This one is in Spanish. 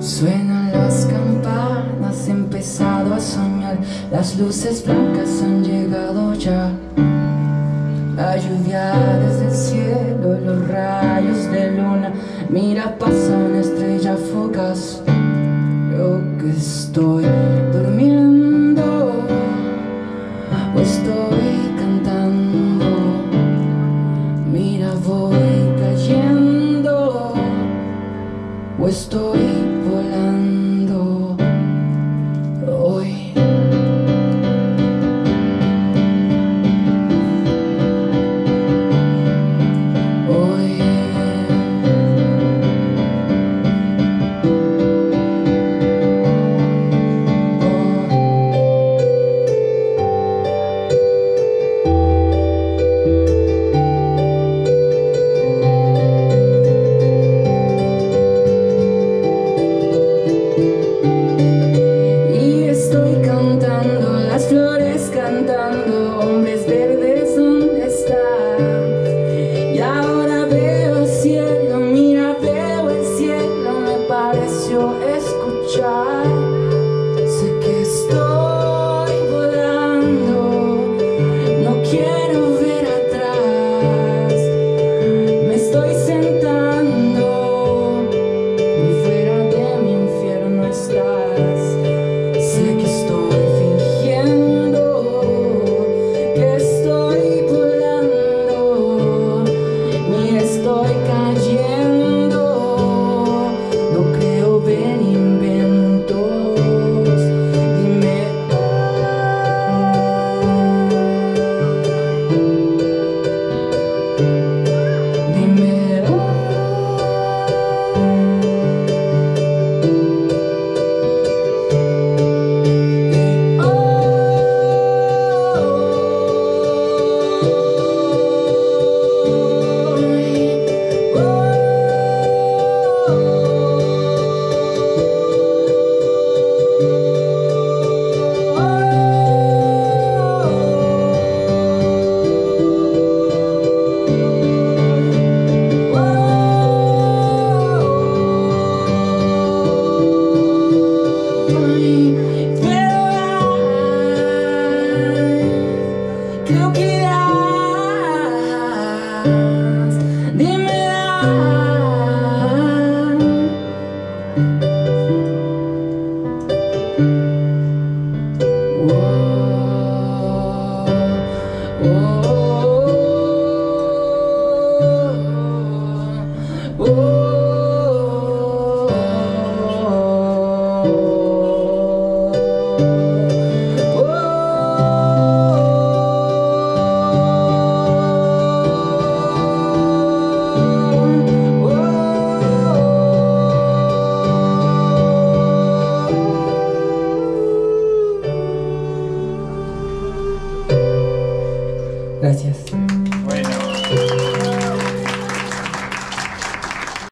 Suenan las campanas, he empezado a soñar, las luces blancas han llegado ya. La lluvia desde luna, mira pasa una estrella fugaz. Yo que estoy durmiendo o estoy cantando, mira voy cayendo o estoy shine. lugar. Gracias.